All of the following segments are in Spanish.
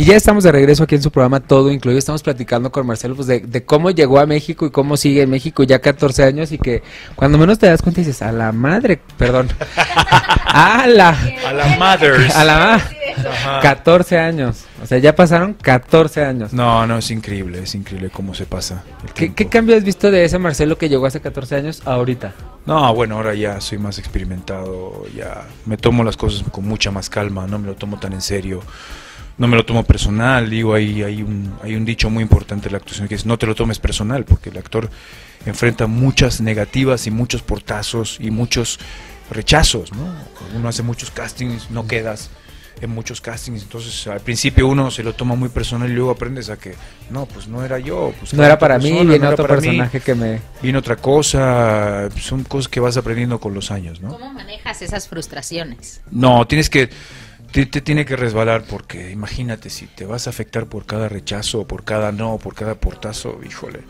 Y ya estamos de regreso aquí en su programa Todo Incluido. Estamos platicando con Marcelo pues, de, de cómo llegó a México y cómo sigue en México ya 14 años y que cuando menos te das cuenta dices, a la madre, perdón, a la, A la Mothers. a la ma- Ajá. 14 años. O sea, ya pasaron 14 años. No, no, es increíble, es increíble cómo se pasa. el ¿Qué. ¿Qué cambio has visto de ese Marcelo que llegó hace 14 años a ahorita? No, bueno, ahora ya soy más experimentado, ya me tomo las cosas con mucha más calma, no me lo tomo tan en serio, no me lo tomo personal, digo, ahí hay un, hay un dicho muy importante en la actuación que es no te lo tomes personal, porque el actor enfrenta muchas negativas y muchos portazos y muchos rechazos, ¿no? Uno hace muchos castings, no quedas en muchos castings, entonces al principio uno se lo toma muy personal y luego aprendes a que no, pues no era yo, pues No era para mí, persona, viene no era otro mí personaje que me... viene otra cosa, son cosas que vas aprendiendo con los años, ¿no? ¿Cómo manejas esas frustraciones? No, tienes que, te, te tiene que resbalar porque imagínate si te vas a afectar por cada rechazo, por cada no, por cada portazo, híjole,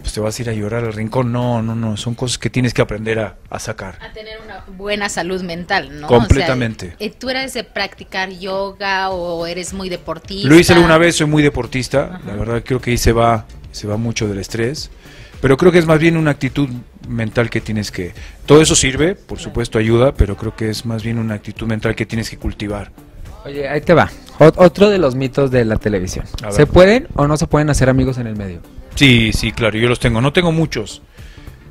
pues te vas a ir a llorar al rincón, no, no, no, son cosas que tienes que aprender a, a sacar. A tener una buena salud mental, ¿no? Completamente. O sea, eh, ¿Tú eres de practicar yoga o eres muy deportista? Lo hice alguna vez, soy muy deportista, Ajá. la verdad creo que ahí se va, se va mucho del estrés, pero creo que es más bien una actitud mental que tienes que, todo eso sirve, por supuesto ayuda, pero creo que es más bien una actitud mental que tienes que cultivar. Oye, ahí te va. Ot- otro de los mitos de la televisión. ¿Se pueden o no se pueden hacer amigos en el medio? Sí, sí, claro, yo los tengo. No tengo muchos,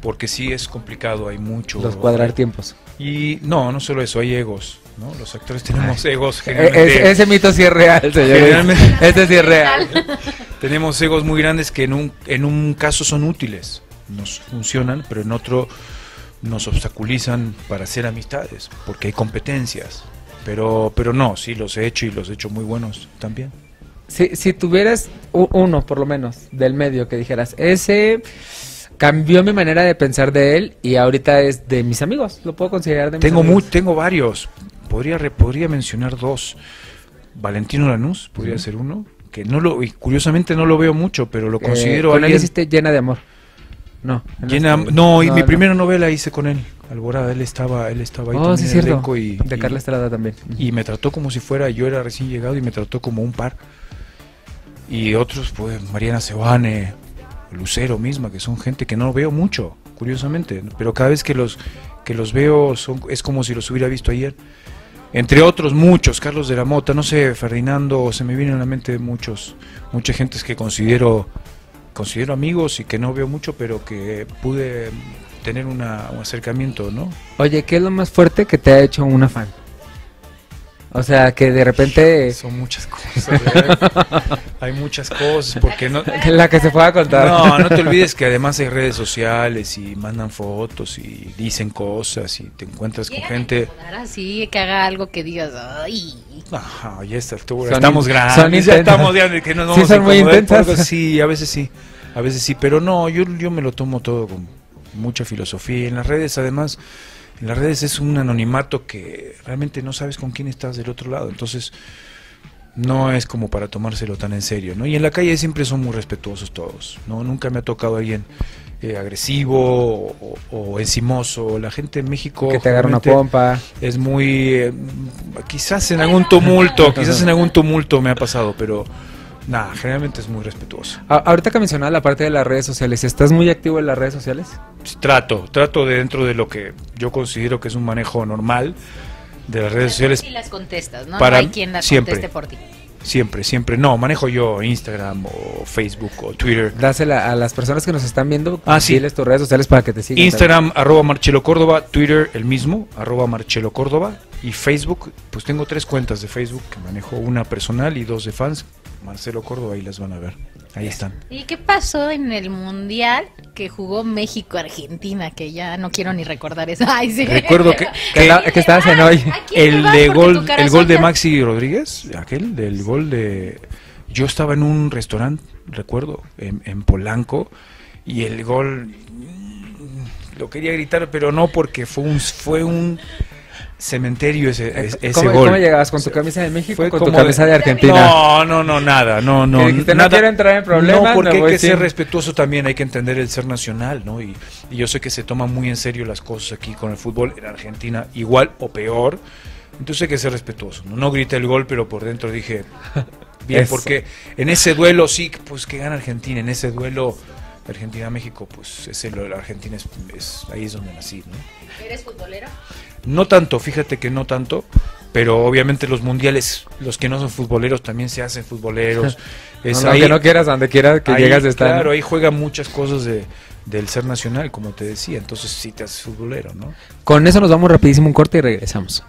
porque sí es complicado, hay mucho. Los cuadrar tiempos. Y no, no solo eso, hay egos, ¿no? Los actores tenemos egos. E- generalmente- es- ese mito sí es real. Generalmente- Ese sí es real. tenemos egos muy grandes que en un, en un caso son útiles, nos funcionan, pero en otro nos obstaculizan para hacer amistades, porque hay competencias. Pero, pero no, sí los he hecho y los he hecho muy buenos también. Si, si tuvieras uno, por lo menos, del medio que dijeras, ese cambió mi manera de pensar de él y ahorita es de mis amigos. Lo puedo considerar de mis Tengo, amigos. tengo varios. Podría, podría mencionar dos. Valentino Lanús podría ser uno. Que no lo, y curiosamente no lo veo mucho, pero lo Eh, considero con él alguien hiciste llena de amor. No. él llena- está- no, y mi no. primera novela hice con él, Alborada. Él estaba, él estaba ahí Oh, también sí, en cierto. y, de y- Carla Estrada también. y me trató como si fuera, yo era recién llegado y me trató como un par. Y otros, pues, Mariana Sebane, Lucero misma, que son gente que no veo mucho, curiosamente, pero cada vez que los, que los veo son, es como si los hubiera visto ayer. Entre otros muchos, Carlos de la Mota, no sé, Ferdinando, se me vienen a la mente muchos, mucha gente que considero, considero amigos y que no veo mucho, pero que pude tener una- un acercamiento, ¿no? Oye, ¿qué es lo más fuerte que te ha hecho una fan? O sea, que de repente... Son muchas cosas, ¿verdad? hay muchas cosas, porque no... La que se pueda contar. No, no te olvides que además hay redes sociales y mandan fotos y dicen cosas y te encuentras con gente... así, que haga algo que digas, ay. Ajá, ya está, altura Son estamos in- grandes, son ya estamos ya de que nos Sí, vamos a son muy intensas. algo. Sí, a veces sí, a veces sí, pero no, yo, yo me lo tomo todo con mucha filosofía. Y en las redes, además, en las redes es un anonimato que realmente no sabes con quién estás del otro lado, entonces no es como para tomárselo tan en serio, ¿no? Y en la calle siempre son muy respetuosos todos, ¿no? Nunca me ha tocado alguien eh, agresivo o, o encimoso. La gente en México que te agarra una pompa. es muy eh, quizás en algún tumulto quizás en algún tumulto me ha pasado pero nada generalmente es muy respetuoso A- ahorita que mencionaba la parte de las redes sociales, ¿estás muy activo en las redes sociales? trato trato de dentro de lo que yo considero que es un manejo normal de las redes sociales Y las contestas, ¿no? Para- no hay quien las siempre. conteste por ti. siempre siempre no manejo yo Instagram o Facebook o Twitter Dásela a las personas que nos están viendo, Ah, sí. tus redes sociales para que te sigan. Instagram arroba Marcelo Córdoba Twitter el mismo arroba Marcelo Córdoba y Facebook pues tengo tres cuentas de Facebook que manejo una personal y dos de fans Marcelo Córdoba ahí las van a ver ahí están ¿Y qué pasó en el mundial que jugó México-Argentina? Que ya no quiero ni recordar eso. Ay, sí. Recuerdo que, Que, la- que estabas en hoy. ¿A quién le el de gol, el gol de Maxi Rodríguez, aquel del gol de yo estaba en un restaurante, recuerdo, en, en Polanco y el gol mm, lo quería gritar, pero no porque fue un fue un cementerio ese, ese, ese ¿Cómo, gol. cómo llegabas? ¿Con tu camisa de México Fue o con tu camisa de, Argentina? No, no, no, nada, no, no. Que dijiste, no nada. quiero entrar en problemas, No, porque hay que ser respetuoso también, hay que entender el ser nacional, ¿no? Y, y yo sé que se toman muy en serio las cosas aquí con el fútbol en Argentina, igual o peor. Entonces hay que ser respetuoso. No, no grité el gol, pero por dentro dije, bien, Eso. porque en ese duelo sí, pues que gana Argentina, en ese duelo Argentina-México, pues ese lo- la Argentina es, es- ahí es donde nací, ¿no? ¿Eres futbolero? No tanto, fíjate que no tanto, pero obviamente los mundiales, los que no son futboleros también se hacen futboleros. Es no, no, ahí- que no quieras, donde quieras que ahí, llegas de estar. Claro, ahí juegan muchas cosas de, del ser nacional, como te decía, entonces sí te haces futbolero, ¿no? Con eso nos vamos rapidísimo un corte y regresamos.